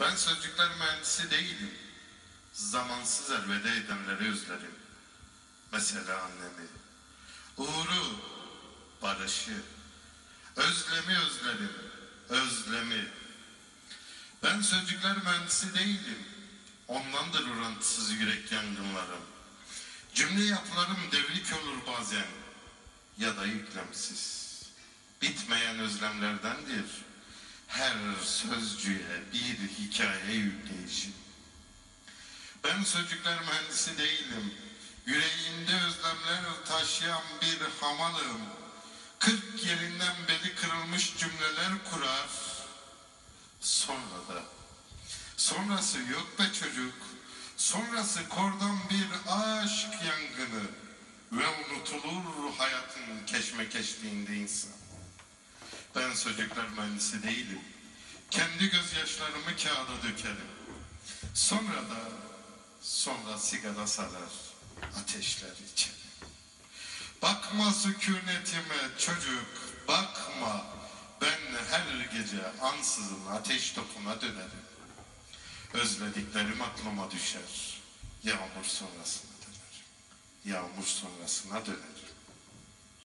Ben sözcükler mühendisi değilim. Zamansız elveda edenleri özlerim. Mesela annemi. Uğur'u, Barış'ı. Özlemi özlerim. Özlemi. Ben sözcükler mühendisi değilim. Ondandır orantısız yürek yangınlarım. Cümle yapılarım devrik olur bazen. Ya da yüklemsiz. Bitmeyen özlemlerdendir. Sözcüğe bir hikaye yükleyişim. Ben sözcükler mühendisi değilim. Yüreğinde özlemler taşıyan bir hamalım. Kırk yerinden beri kırılmış cümleler kurar. Sonra da Sonrası yok be çocuk. Sonrası kordon bir aşk yangını. Ve unutulur hayatın keşmekeşliğinde insan. Ben sözcükler mühendisi değilim. Kendi gözyaşlarımı kağıda dökerim. Sonra da sonra sigara sarar, ateşler içerim. Bakma sükunetime çocuk, bakma. Ben her gece ansızın ateş topuna dönerim. Özlediklerim aklıma düşer. Yağmur sonrasına dönerim. Yağmur sonrasına dönerim.